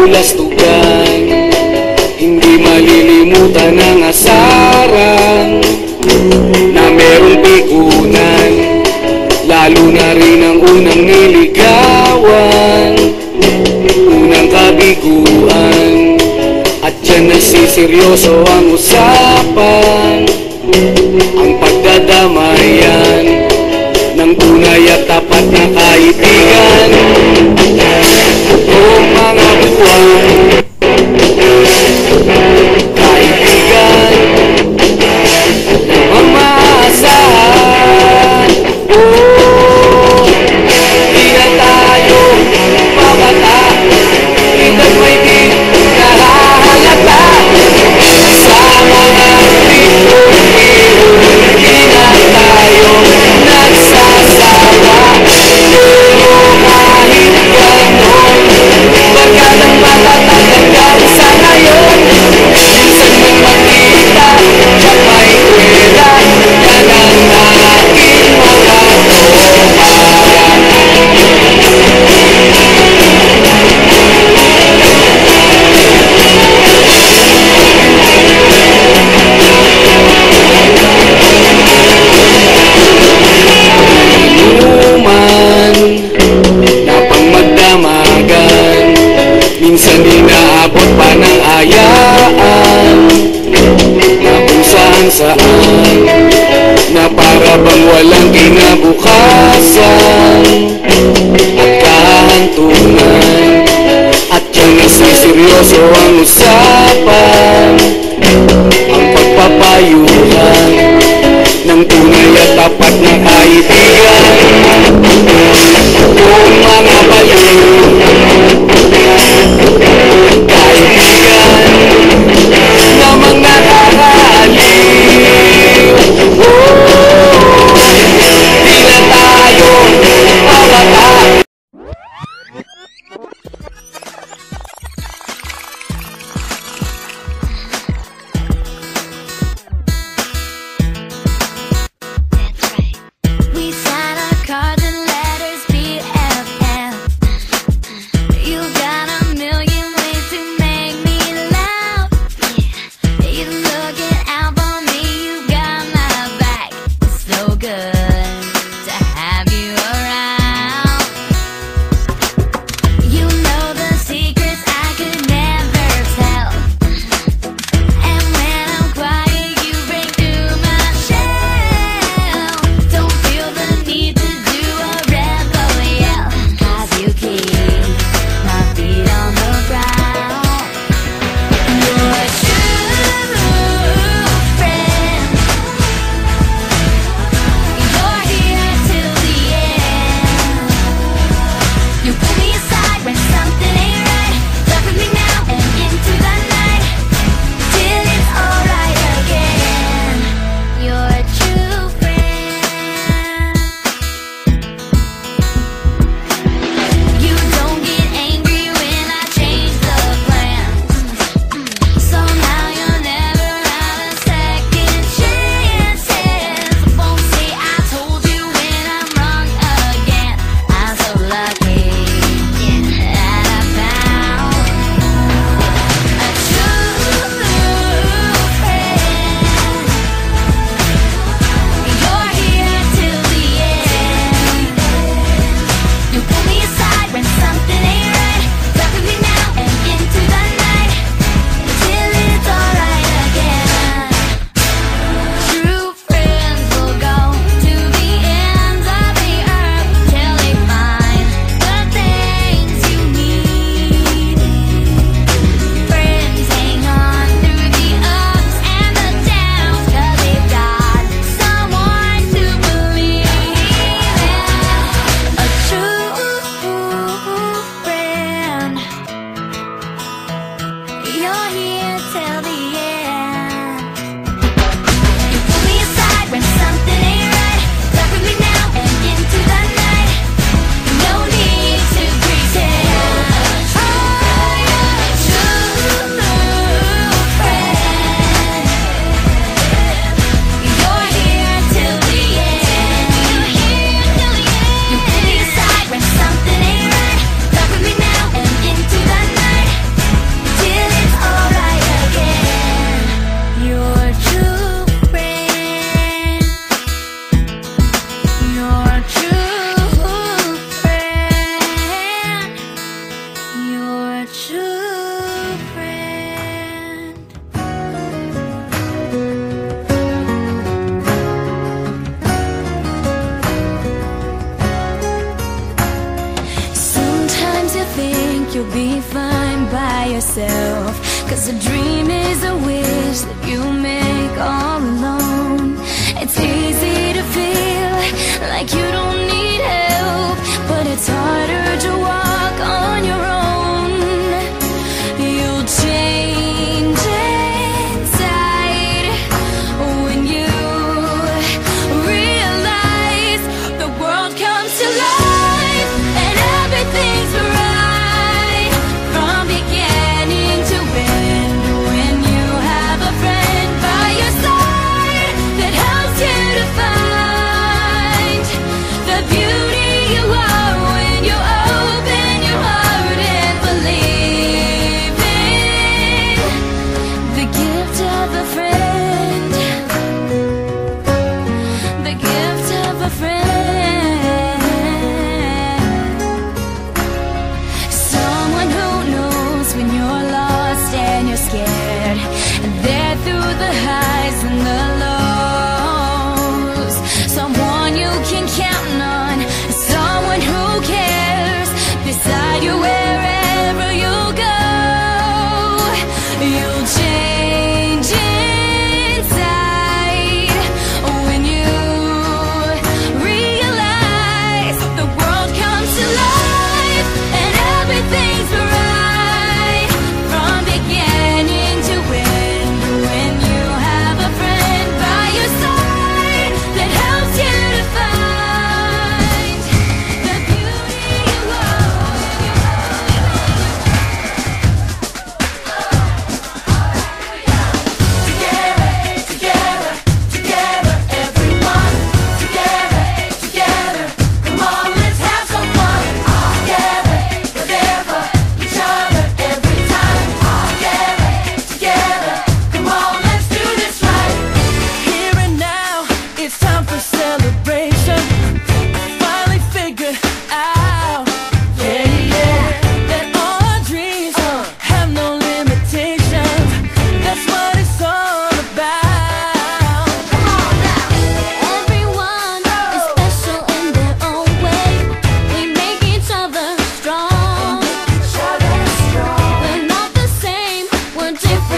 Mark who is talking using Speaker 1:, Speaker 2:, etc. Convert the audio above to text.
Speaker 1: kabulastugan Hindi malilimutan ang asaran Na merong pikunan Lalo na rin ang unang niligawan. Unang kabiguan At dyan nagsiseryoso ang usapan. Ang pagdadamayan Ng tunay at tapat na kaibigan Oh, my God, bang walang kinabukasan At kahantungan At yan na seryoso ang usapan Ang pagpapayuhan ng tunay at tapat na kaibigan
Speaker 2: you'll be fine by yourself. Cause a dream is a wish that you make all alone. It's easy to feel like you don't need help But it's harder to walk on your own. different.